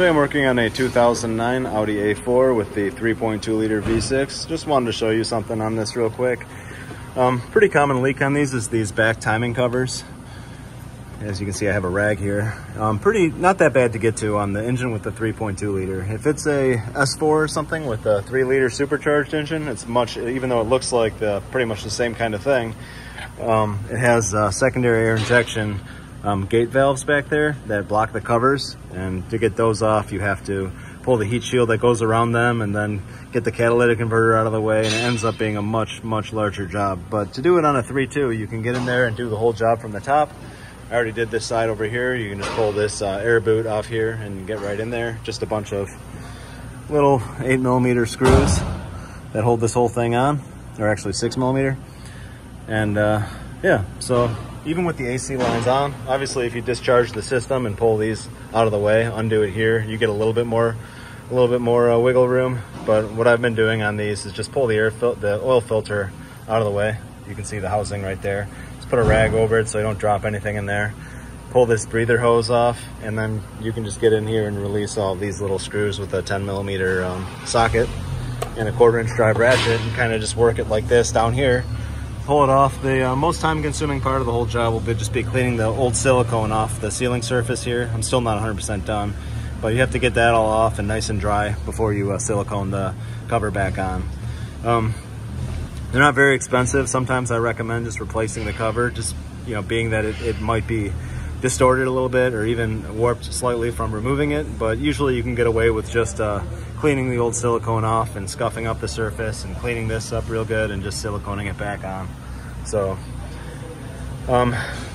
Today I'm working on a 2009 Audi A4 with the 3.2 liter V6. Just wanted to show you something on this real quick. Um, pretty common leak on these is these back timing covers. As you can see, I have a rag here. Um, pretty, not that bad to get to on the engine with the 3.2 liter. If it's a S4 or something with a three liter supercharged engine, it's much, even though it looks like the, pretty much the same kind of thing, um, it has secondary air injection um, gate valves back there that block the covers. And to get those off, you have to pull the heat shield that goes around them and then get the catalytic converter out of the way. And it ends up being a much, much larger job. But to do it on a 3.2, you can get in there and do the whole job from the top. I already did this side over here. You can just pull this uh, air boot off here and get right in there. Just a bunch of little eight millimeter screws that hold this whole thing on, They're actually six millimeter. And uh, yeah, so even with the AC lines on, obviously if you discharge the system and pull these out of the way, undo it here, you get a little bit more a little bit more uh, wiggle room. But what I've been doing on these is just pull the air the oil filter out of the way. You can see the housing right there. Just put a rag over it so you don't drop anything in there. Pull this breather hose off and then you can just get in here and release all these little screws with a 10 millimeter um, socket and a quarter inch drive ratchet and kind of just work it like this down here pull it off. The uh, most time consuming part of the whole job will be just be cleaning the old silicone off the sealing surface here. I'm still not 100% done, but you have to get that all off and nice and dry before you uh, silicone the cover back on. Um, they're not very expensive. Sometimes I recommend just replacing the cover, just you know, being that it, it might be distorted a little bit or even warped slightly from removing it. But usually you can get away with just uh, cleaning the old silicone off and scuffing up the surface and cleaning this up real good and just siliconing it back on. So, um,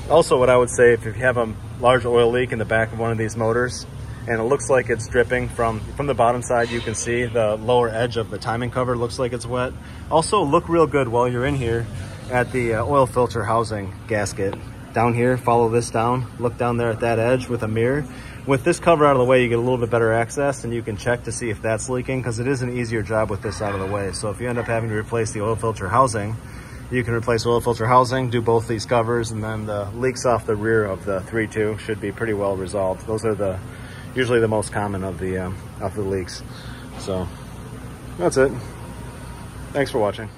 also what I would say, if you have a large oil leak in the back of one of these motors, and it looks like it's dripping from, from the bottom side, you can see the lower edge of the timing cover looks like it's wet. Also look real good while you're in here at the uh, oil filter housing gasket. Down here, follow this down, look down there at that edge with a mirror with this cover out of the way, you get a little bit better access and you can check to see if that's leaking because it is an easier job with this out of the way. So if you end up having to replace the oil filter housing, you can replace oil filter housing, do both these covers, and then the leaks off the rear of the 3.2 should be pretty well resolved. Those are the usually the most common of the um, of the leaks. So that's it. Thanks for watching.